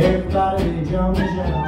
Everybody jump and shout.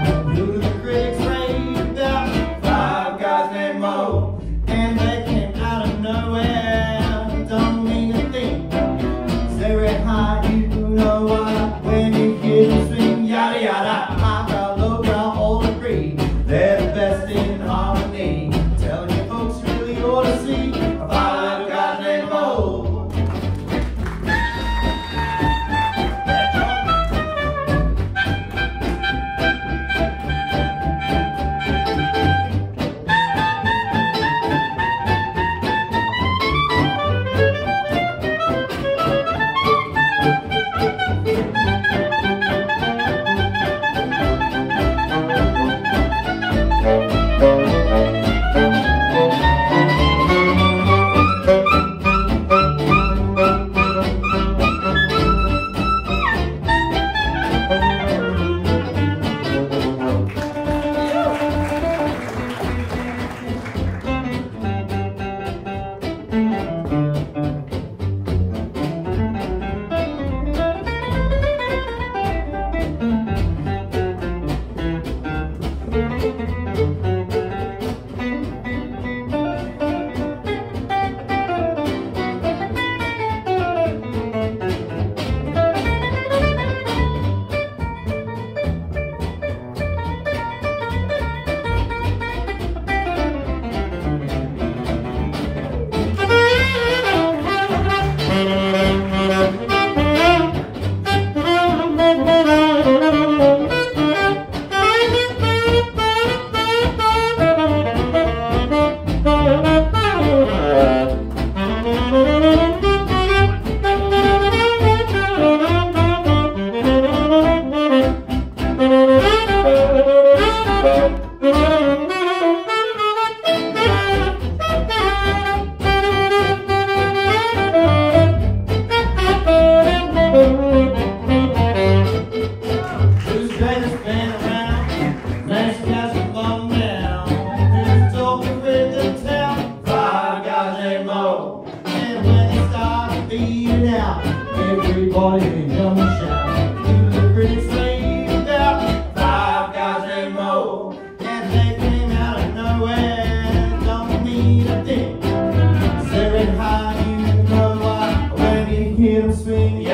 boy in Youngstown. He looked pretty sleeved out. Five guys named Moe, And they came out of nowhere. Don't need a thing. Staring high in the glow. When you hear them swing.